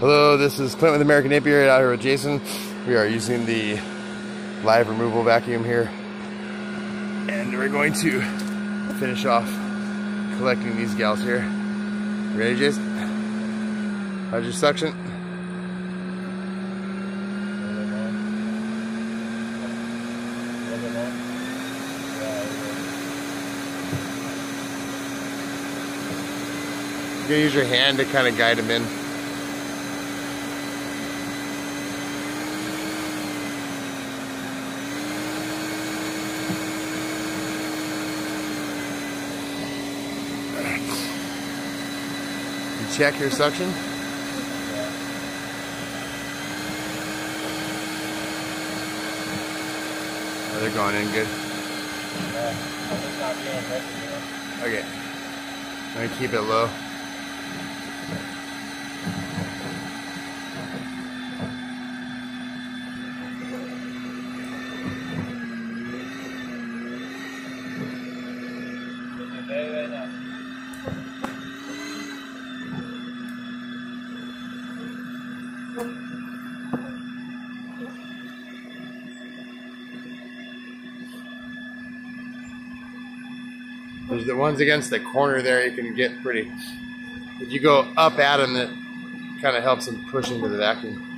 Hello, this is Clint with American Apiary out here with Jason. We are using the live removal vacuum here. And we're going to finish off collecting these gals here. ready, Jason? How's your suction? You're gonna use your hand to kind of guide them in. Check your suction? Oh, they're going in good. Okay. I'm gonna keep it low. There's the ones against the corner there you can get pretty. If you go up at them, that kind of helps them push into the vacuum.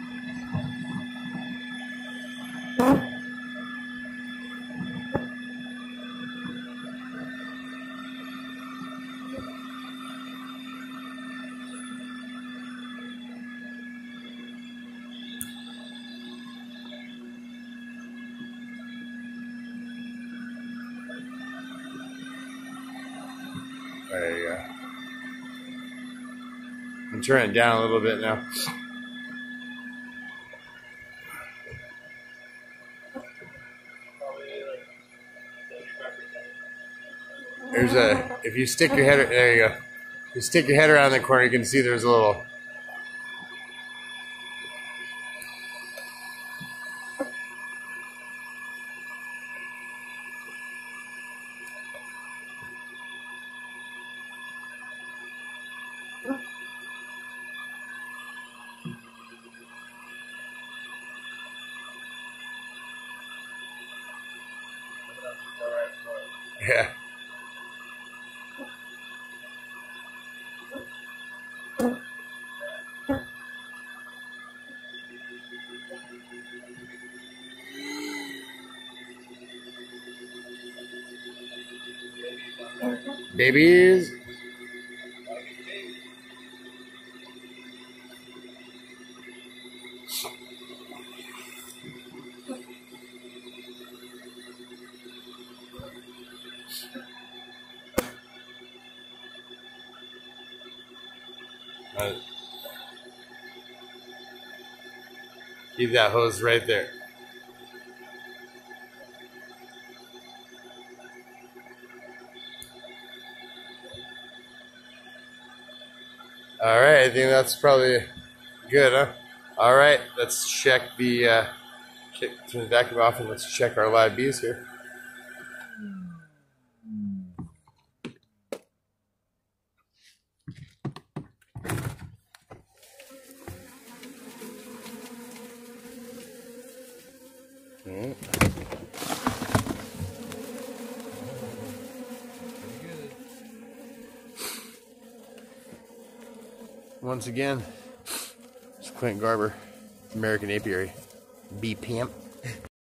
You uh, go. I'm turning it down a little bit now. There's a, if you stick your head, there you go. If you stick your head around the corner, you can see there's a little Yeah. Babies. Uh, keep that hose right there. All right, I think that's probably good, huh? All right, let's check the uh, turn the vacuum off and let's check our live bees here. Once again, it's Clint Garber, American Apiary, bee pimp.